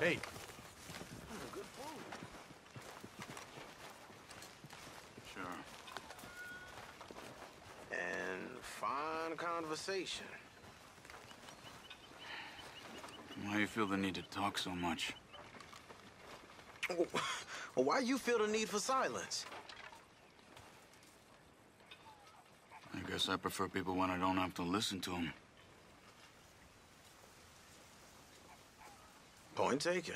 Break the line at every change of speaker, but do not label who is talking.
Hey.
Good food.
Sure.
And fine conversation.
Why do you feel the need to talk so much?
Oh, well, why you feel the need for silence?
I guess I prefer people when I don't have to listen to them.
Point taken.